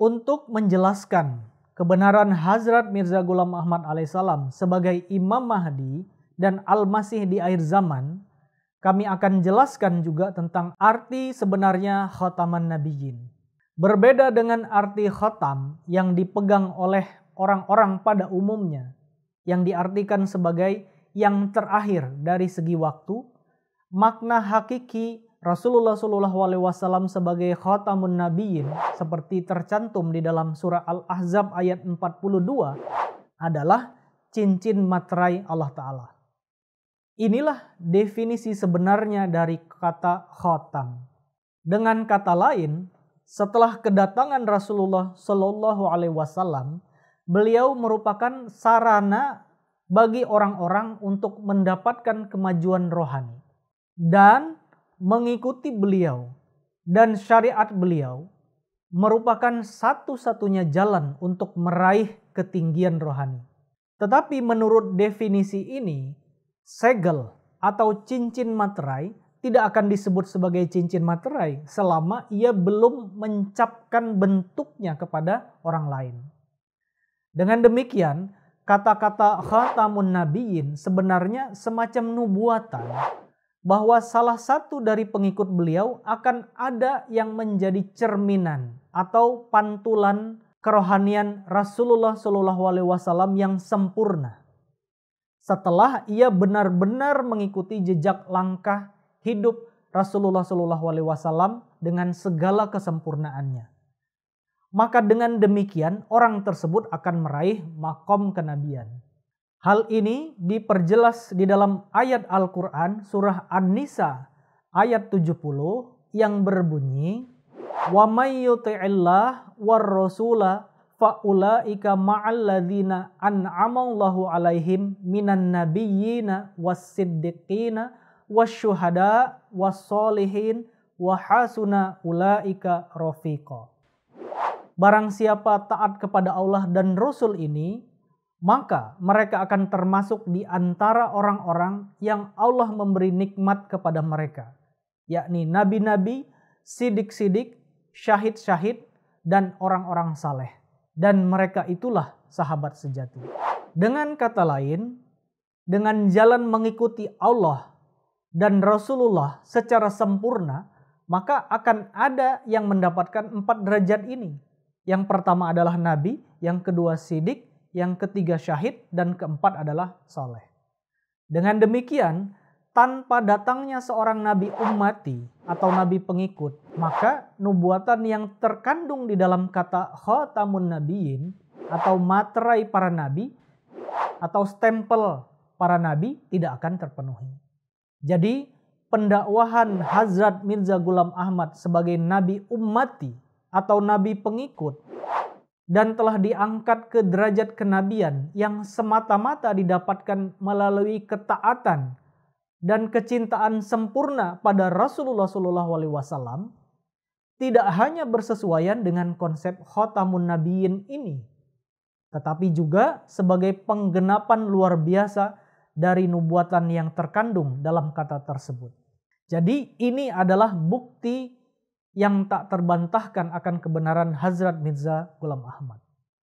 untuk menjelaskan kebenaran Hazrat Mirza Ghulam Ahmad alaihissalam sebagai Imam Mahdi dan Al-Masih di akhir zaman, kami akan jelaskan juga tentang arti sebenarnya khotaman nabiyyin. Berbeda dengan arti khotam yang dipegang oleh orang-orang pada umumnya, yang diartikan sebagai yang terakhir dari segi waktu, makna hakiki Rasulullah Shallallahu Alaihi Wasallam sebagai khatamun nabiyyin seperti tercantum di dalam surah Al-Ahzab ayat 42 adalah cincin materai Allah Ta'ala. Inilah definisi sebenarnya dari kata khatam. Dengan kata lain, setelah kedatangan Rasulullah Shallallahu Alaihi Wasallam, beliau merupakan sarana bagi orang-orang untuk mendapatkan kemajuan rohani dan mengikuti beliau dan syariat beliau merupakan satu-satunya jalan untuk meraih ketinggian rohani. Tetapi menurut definisi ini, segel atau cincin materai tidak akan disebut sebagai cincin materai selama ia belum mencapkan bentuknya kepada orang lain. Dengan demikian, kata-kata khatamun nabiyyin sebenarnya semacam nubuatan bahwa salah satu dari pengikut beliau akan ada yang menjadi cerminan atau pantulan kerohanian Rasulullah Shallallahu Alaihi Wasallam yang sempurna. Setelah ia benar-benar mengikuti jejak langkah hidup Rasulullah Shallallahu Alaihi Wasallam dengan segala kesempurnaannya, maka dengan demikian orang tersebut akan meraih makom kenabian. Hal ini diperjelas di dalam ayat Al-Quran surah An-Nisa ayat 70 yang berbunyi Wa yuti'illah war rasula faulaika ma'al ladzina an'amallahu alaihim minan nabiyyina was-siddiqina wasyuhada was-solihin wa hasuna ulaika rafiqa. Barang siapa taat kepada Allah dan Rasul ini, maka mereka akan termasuk di antara orang-orang yang Allah memberi nikmat kepada mereka, yakni nabi-nabi, sidik-sidik, syahid-syahid, dan orang-orang saleh. Dan mereka itulah sahabat sejati. Dengan kata lain, dengan jalan mengikuti Allah dan Rasulullah secara sempurna, maka akan ada yang mendapatkan empat derajat ini. Yang pertama adalah nabi, yang kedua sidik, yang ketiga syahid, dan keempat adalah soleh. Dengan demikian, tanpa datangnya seorang nabi ummati atau nabi pengikut, maka nubuatan yang terkandung di dalam kata khotamun nabiyin atau materai para nabi atau stempel para nabi tidak akan terpenuhi. Jadi pendakwahan Hazrat Mirza Gulam Ahmad sebagai nabi ummati atau nabi pengikut dan telah diangkat ke derajat kenabian yang semata-mata didapatkan melalui ketaatan dan kecintaan sempurna pada Rasulullah Shallallahu Alaihi Wasallam tidak hanya bersesuaian dengan konsep khotamun nabiyin ini, tetapi juga sebagai penggenapan luar biasa dari nubuatan yang terkandung dalam kata tersebut. Jadi ini adalah bukti yang tak terbantahkan akan kebenaran Hazrat Mirza Ghulam Ahmad.